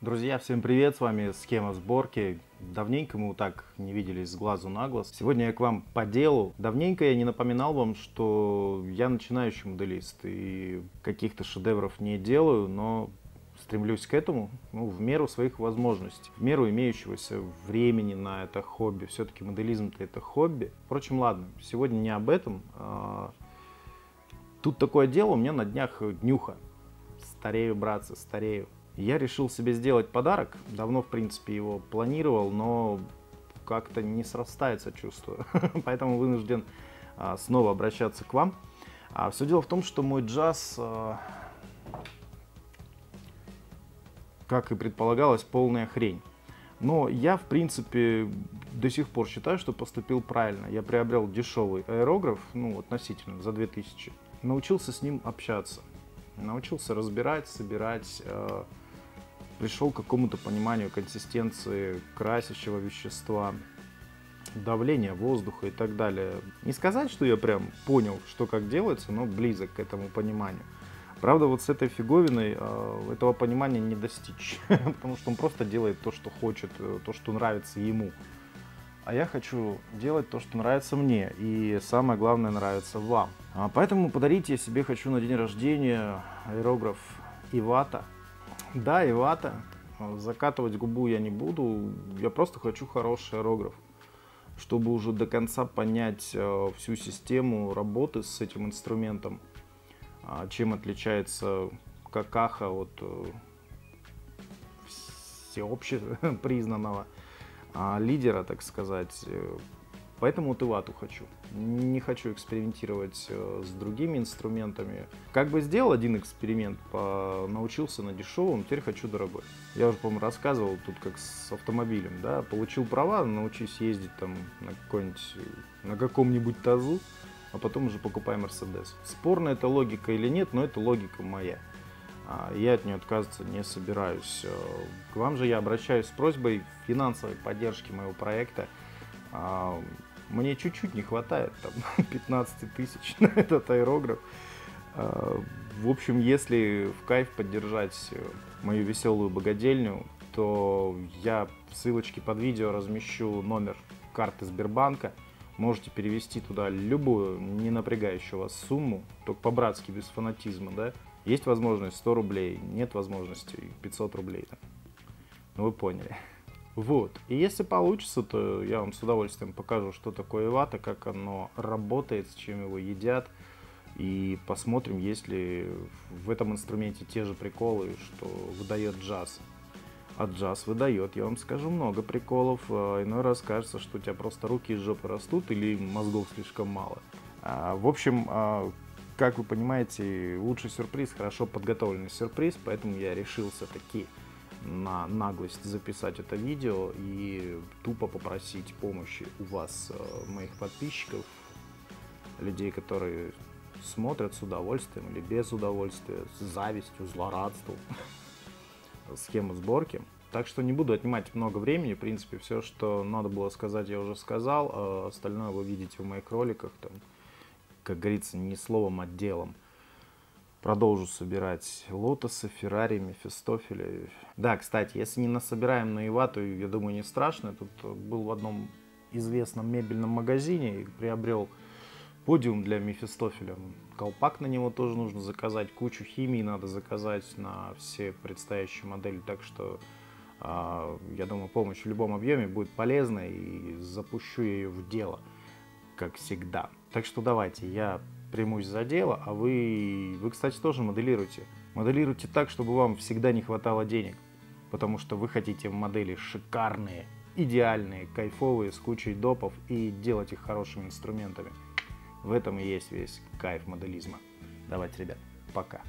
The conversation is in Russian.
Друзья, всем привет, с вами Схема сборки. Давненько мы так не виделись с глазу на глаз. Сегодня я к вам по делу. Давненько я не напоминал вам, что я начинающий моделист и каких-то шедевров не делаю, но стремлюсь к этому ну, в меру своих возможностей, в меру имеющегося времени на это хобби. Все-таки моделизм-то это хобби. Впрочем, ладно, сегодня не об этом. А, тут такое дело, у меня на днях днюха. Старею, братцы, старею. Я решил себе сделать подарок. Давно, в принципе, его планировал, но как-то не срастается, чувствую. Поэтому вынужден а, снова обращаться к вам. А, все дело в том, что мой джаз, а, как и предполагалось, полная хрень. Но я, в принципе, до сих пор считаю, что поступил правильно. Я приобрел дешевый аэрограф, ну, относительно, за 2000. Научился с ним общаться. Научился разбирать, собирать, пришел к какому-то пониманию консистенции красящего вещества, давления воздуха и так далее. Не сказать, что я прям понял, что как делается, но близок к этому пониманию. Правда, вот с этой фиговиной э, этого понимания не достичь, потому что он просто делает то, что хочет, э, то, что нравится ему. А я хочу делать то, что нравится мне, и самое главное, нравится вам. А поэтому подарить я себе хочу на день рождения аэрограф Ивата да, и вата. Закатывать губу я не буду. Я просто хочу хороший аэрограф, чтобы уже до конца понять э, всю систему работы с этим инструментом. А, чем отличается какаха от э, всеобщепризнанного а, лидера, так сказать. Поэтому вату хочу. Не хочу экспериментировать э, с другими инструментами. Как бы сделал один эксперимент, научился на дешевом, теперь хочу дорогой. Я уже, по-моему, рассказывал тут как с автомобилем, да, получил права, научись ездить там на какой-нибудь, на каком-нибудь тазу, а потом уже покупай Мерседес. Спорно это логика или нет, но это логика моя. А, я от нее отказываться не собираюсь. Э, к вам же я обращаюсь с просьбой финансовой поддержки моего проекта. Мне чуть-чуть не хватает, там, 15 тысяч на этот аэрограф. А, в общем, если в кайф поддержать э, мою веселую богадельню, то я в ссылочке под видео размещу номер карты Сбербанка. Можете перевести туда любую не напрягающую вас сумму, только по-братски, без фанатизма, да. Есть возможность 100 рублей, нет возможности 500 рублей. Да? Ну вы поняли. Вот. И если получится, то я вам с удовольствием покажу, что такое вата, как оно работает, с чем его едят. И посмотрим, есть ли в этом инструменте те же приколы, что выдает джаз. А джаз выдает, я вам скажу, много приколов. А, иной раз кажется, что у тебя просто руки из жопы растут или мозгов слишком мало. А, в общем, а, как вы понимаете, лучший сюрприз, хорошо подготовленный сюрприз, поэтому я решился таки на наглость записать это видео и тупо попросить помощи у вас, э, моих подписчиков, людей, которые смотрят с удовольствием или без удовольствия, с завистью, злорадством, схему сборки. Так что не буду отнимать много времени. В принципе, все, что надо было сказать, я уже сказал. А остальное вы видите в моих роликах. Там, как говорится, не словом, а делом продолжу собирать лотосы, Феррари, Мефистофеля. Да, кстати, если не насобираем на Ива, то, я думаю, не страшно. Тут был в одном известном мебельном магазине и приобрел подиум для Мефистофеля. Колпак на него тоже нужно заказать, кучу химии надо заказать на все предстоящие модели. Так что, э, я думаю, помощь в любом объеме будет полезна и запущу ее в дело, как всегда. Так что давайте, я примусь за дело, а вы, вы, кстати, тоже моделируете. Моделируйте так, чтобы вам всегда не хватало денег, потому что вы хотите модели шикарные, идеальные, кайфовые, с кучей допов и делать их хорошими инструментами. В этом и есть весь кайф моделизма. Давайте, ребят, пока.